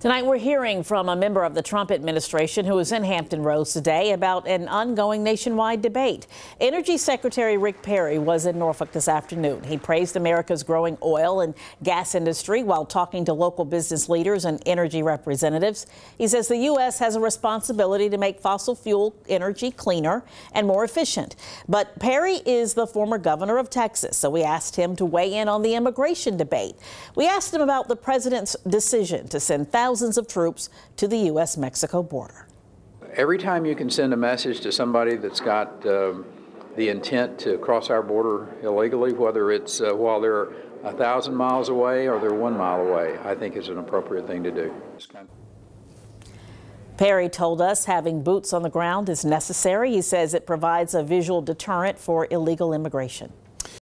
Tonight, we're hearing from a member of the Trump administration who is in Hampton Roads today about an ongoing nationwide debate. Energy Secretary Rick Perry was in Norfolk this afternoon. He praised America's growing oil and gas industry while talking to local business leaders and energy representatives. He says the U.S. has a responsibility to make fossil fuel energy cleaner and more efficient. But Perry is the former governor of Texas, so we asked him to weigh in on the immigration debate. We asked him about the president's decision to send thousands thousands of troops to the U.S. Mexico border. Every time you can send a message to somebody that's got uh, the intent to cross our border illegally, whether it's uh, while they're a thousand miles away or they're one mile away, I think is an appropriate thing to do. Perry told us having boots on the ground is necessary. He says it provides a visual deterrent for illegal immigration.